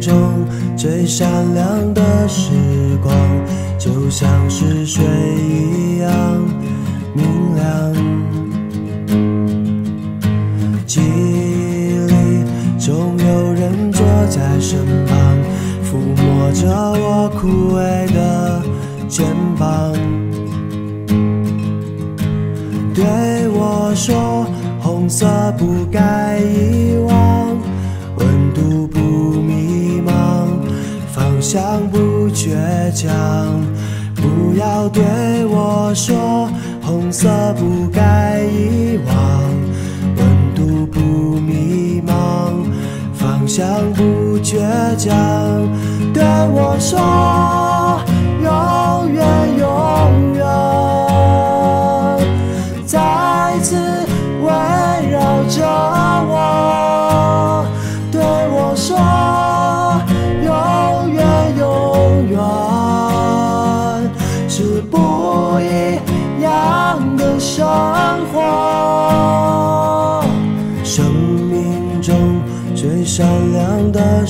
中最闪亮的时光，就像是水一样明亮。记忆里总有人坐在身旁，抚摸着我枯萎的肩膀，对我说：“红色不该遗忘。”想不倔强。不要对我说红色不该遗忘。温度不迷茫，方向不倔强。对我说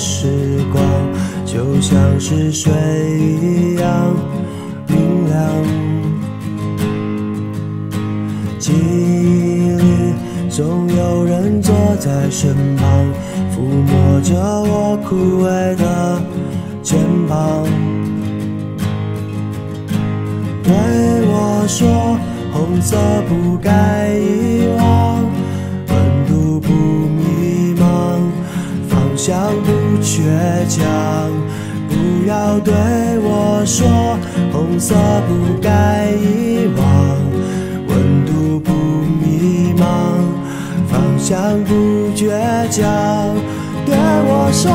时光，就像是水一样明亮。记忆里总有人坐在身旁，抚摸着我枯萎的肩膀，对我说：“红色不该遗忘，温度不迷茫，方向不倔强。”不要对我说红色不该遗忘，温度不迷茫，方向不倔强。对我说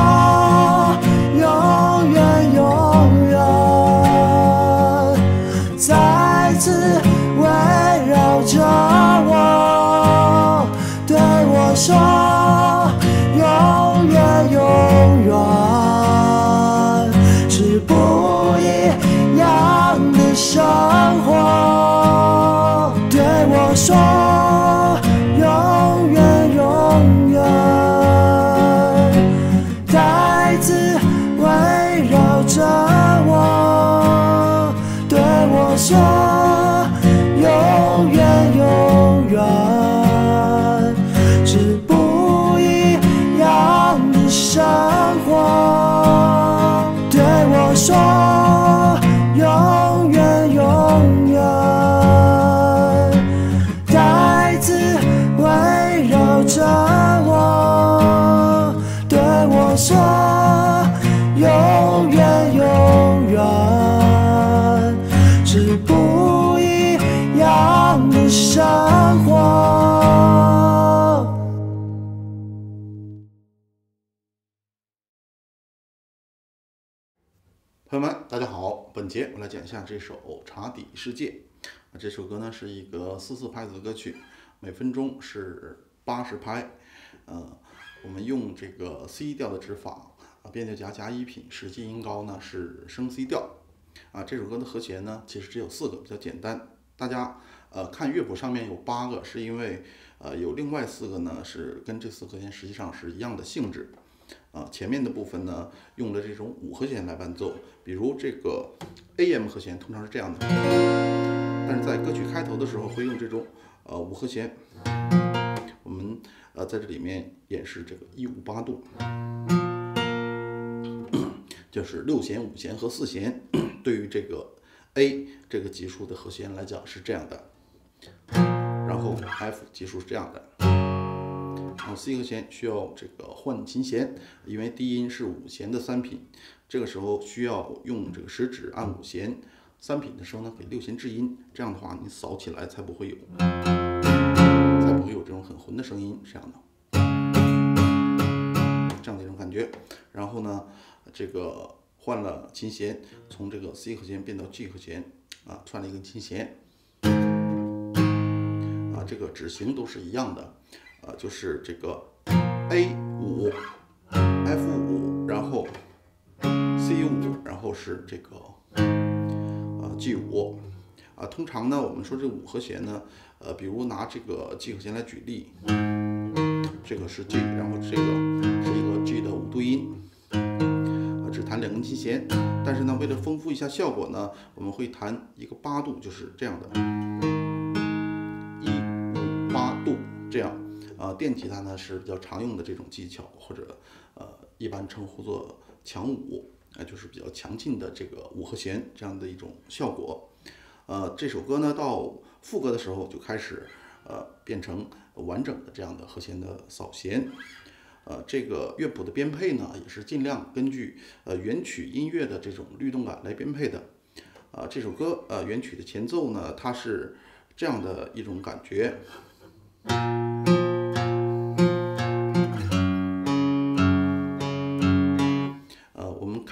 本节我来讲一下这首《茶底世界》。啊，这首歌呢是一个四四拍子的歌曲，每分钟是八十拍。呃，我们用这个 C 调的指法，啊，变调夹加一品，实际音高呢是升 C 调。啊，这首歌的和弦呢其实只有四个，比较简单。大家呃看乐谱上面有八个，是因为呃有另外四个呢是跟这四和弦实际上是一样的性质。啊，前面的部分呢用了这种五和弦来伴奏，比如这个 AM 和弦通常是这样的，但是在歌曲开头的时候会用这种呃五和弦。我们呃在这里面演示这个一五八度，就是六弦、五弦和四弦。对于这个 A 这个级数的和弦来讲是这样的，然后 F 级数是这样的。然后 C 和弦需要这个换琴弦，因为低音是五弦的三品，这个时候需要用这个食指按五弦，三品的时候呢给六弦制音，这样的话你扫起来才不会有，才不会有这种很浑的声音，这样的，这样的一种感觉。然后呢，这个换了琴弦，从这个 C 和弦变到 G 和弦，啊，串了一根琴弦，啊，这个指型都是一样的。啊，就是这个 A 五，F 五，然后 C 五，然后是这个呃 G 五，啊，通常呢，我们说这五和弦呢，呃，比如拿这个 G 和弦来举例，这个是 G，然后这个是一个 G 的五度音，啊，只弹两根琴弦。但是呢，为了丰富一下效果呢，我们会弹一个八度，就是这样的，样。啊，电吉他呢是比较常用的这种技巧，或者呃一般称呼作强五，啊，就是比较强劲的这个五和弦这样的一种效果。呃，这首歌呢到副歌的时候就开始呃变成完整的这样的和弦的扫弦。呃，这个乐谱的编配呢也是尽量根据呃原曲音乐的这种律动感来编配的。啊，这首歌呃原曲的前奏呢它是这样的一种感觉。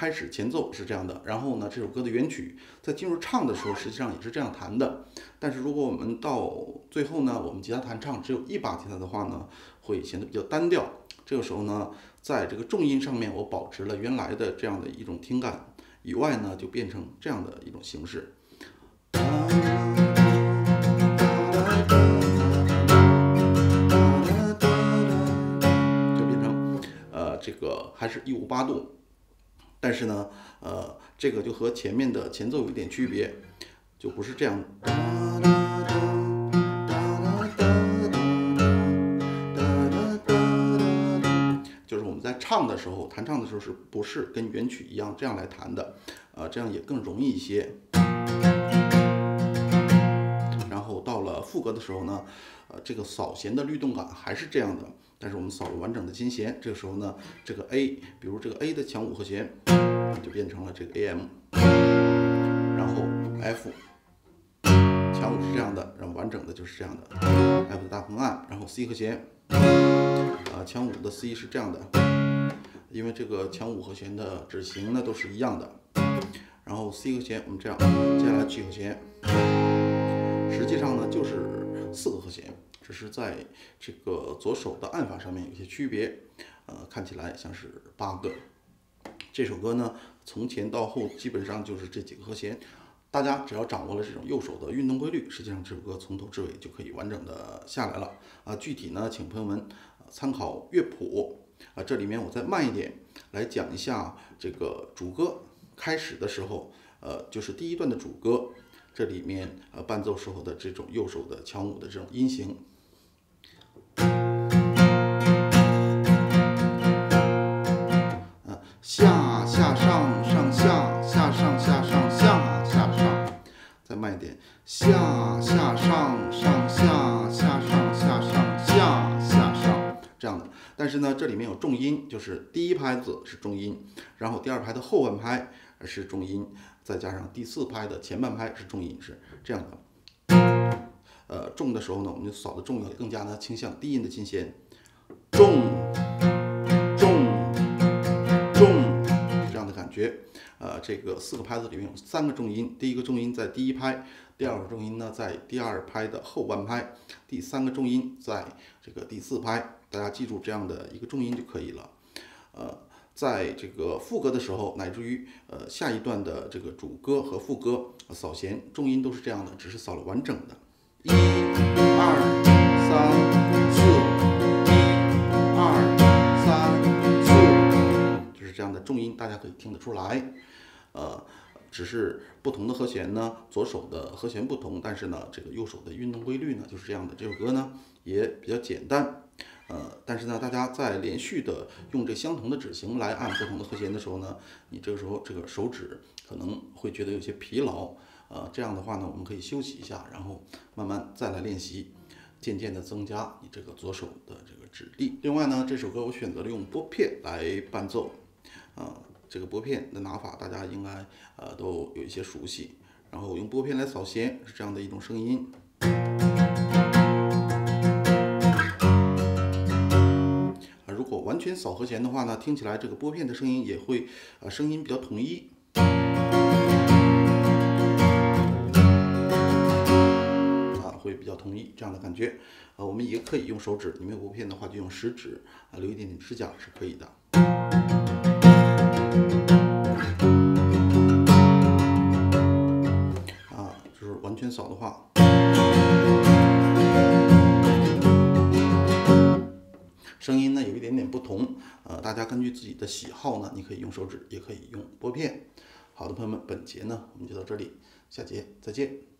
开始前奏是这样的，然后呢，这首歌的原曲在进入唱的时候，实际上也是这样弹的。但是如果我们到最后呢，我们吉他弹唱只有一把吉他的话呢，会显得比较单调。这个时候呢，在这个重音上面，我保持了原来的这样的一种听感以外呢，就变成这样的一种形式，就变成呃这个还是一五八度。但是呢，呃，这个就和前面的前奏有一点区别，就不是这样。就是我们在唱的时候，弹唱的时候是不是跟原曲一样这样来弹的？呃，这样也更容易一些。副歌的时候呢，呃，这个扫弦的律动感还是这样的。但是我们扫了完整的琴弦，这个时候呢，这个 A，比如这个 A 的强五和弦，就变成了这个 AM，然后 F，强五是这样的，然后完整的就是这样的，F 的大横按，然后 C 和弦，啊，强五的 C 是这样的，因为这个强五和弦的指型呢都是一样的，然后 C 和弦我们这样，接下来 G 和弦，实际上呢就是四个和弦。只是在这个左手的按法上面有些区别，呃，看起来像是八个。这首歌呢，从前到后基本上就是这几个和弦，大家只要掌握了这种右手的运动规律，实际上这首歌从头至尾就可以完整的下来了。啊，具体呢，请朋友们参考乐谱。啊，这里面我再慢一点来讲一下这个主歌开始的时候，呃，就是第一段的主歌，这里面呃伴奏时候的这种右手的强五的这种音型。下下上上下下上下上下下上，再慢一点，下下上上下下上下上下下上，这样的。但是呢，这里面有重音，就是第一拍子是重音，然后第二拍的后半拍是重音，再加上第四拍的前半拍是重音，是这样的。呃，重的时候呢，我们就扫的重要更加呢倾向低音的琴弦，重重重这样的感觉。呃，这个四个拍子里面有三个重音，第一个重音在第一拍，第二个重音呢在第二拍的后半拍，第三个重音在这个第四拍。大家记住这样的一个重音就可以了。呃，在这个副歌的时候，乃至于呃下一段的这个主歌和副歌扫弦，重音都是这样的，只是扫了完整的。一、二、三、四，一、二、三、四，就是这样的重音，大家可以听得出来。呃，只是不同的和弦呢，左手的和弦不同，但是呢，这个右手的运动规律呢就是这样的。这首歌呢也比较简单，呃，但是呢，大家在连续的用这相同的指型来按不同的和弦的时候呢，你这个时候这个手指可能会觉得有些疲劳。呃，这样的话呢，我们可以休息一下，然后慢慢再来练习，渐渐的增加你这个左手的这个指力。另外呢，这首歌我选择了用拨片来伴奏，呃，这个拨片的拿法大家应该呃都有一些熟悉。然后我用拨片来扫弦是这样的一种声音。全扫和弦的话呢，听起来这个拨片的声音也会呃声音比较统一。会比较统一这样的感觉，呃，我们也可以用手指，你没有拨片的话就用食指啊，留一点点指甲是可以的。啊，就是完全扫的话，声音呢有一点点不同，呃，大家根据自己的喜好呢，你可以用手指，也可以用拨片。好的，朋友们，本节呢我们就到这里，下节再见。